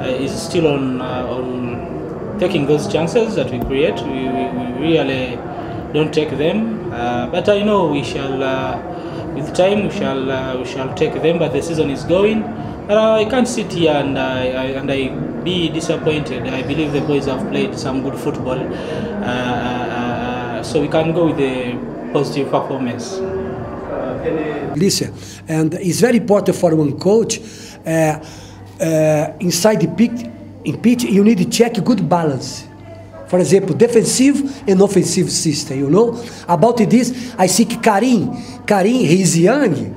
is still on, uh, on taking those chances that we create. We, we, we really don't take them, uh, but I know we shall. Uh, with time, we shall uh, we shall take them. But the season is going. Uh, I can't sit here and I, and I be disappointed. I believe the boys have played some good football, uh, uh, so we can go with a positive performance. Listen, and it's very important for one coach. Uh, uh, inside the pitch, in pitch, you need to check good balance. For example, defensive and offensive system. You know about this. I think Karim, Karim, he's young.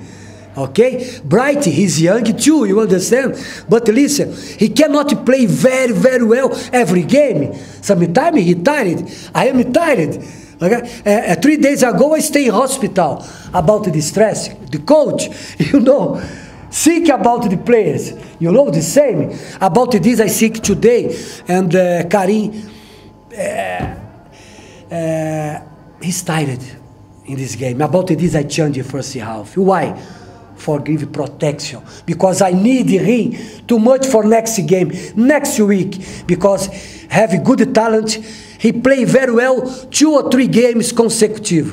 Okay, Bright, he's young too. You understand? But listen, he cannot play very, very well every game. Sometimes he tired. I am tired. Okay? Uh, three days ago, I stay in hospital about the stress. The coach, you know, sick about the players. You know the same about this. I sick today, and uh, Karim, uh, uh, he's tired in this game. About this, I change the first half. Why? For give protection because I need him too much for next game, next week because have good talent. He play very well two or three games consecutive.